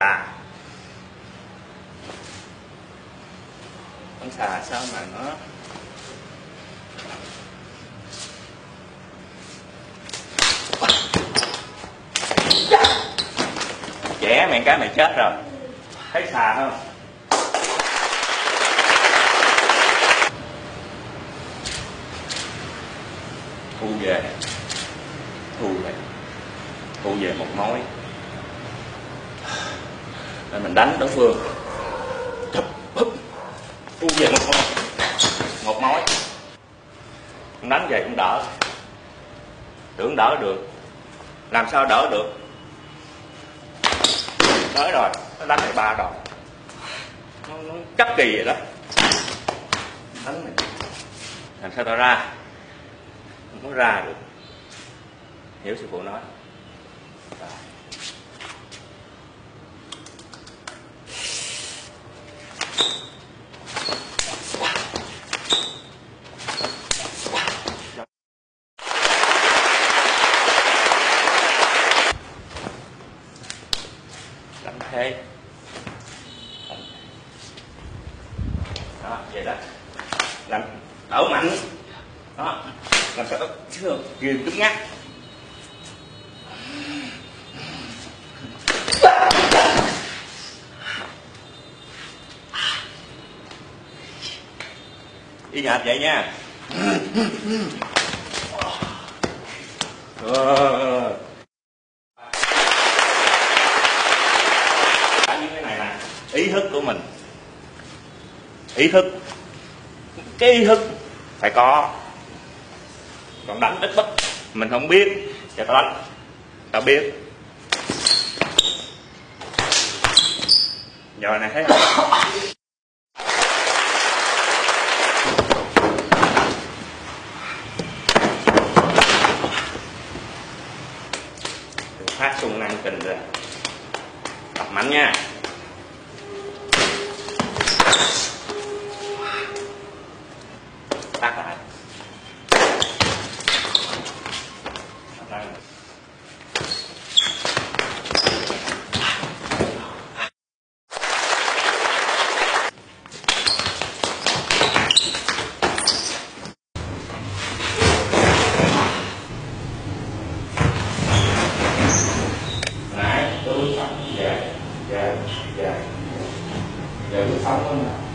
à. Con xà sao mà nó trẻ mẹ cái mày chết rồi. Thấy xà không? Thu về. Thu về. Thu về một mối rồi mình đánh đối phương. Chụp, húp. thu về một mối một mối đánh về cũng đỡ. Tưởng đỡ được. Làm sao đỡ được? Tới rồi nó đánh lại ba đòn. Nó, nó chắc kỳ vậy đó. Đánh này. Làm sao tao ra? Không có ra được. Hiểu sư phụ nói. Đánh thế. Đó, vậy đó. Làm đổ mạnh. Đó. Làm sao? Chưa kìm cứng ngắc y nhạt vậy nha. Ờ. Những cái này là ý thức của mình. Ý thức. Cái ý thức phải có. Còn đánh ít bất, mình không biết. Cho tao đánh tao biết. Giờ này thấy không? Phát xung năng kình ra tập mạnh nha. There.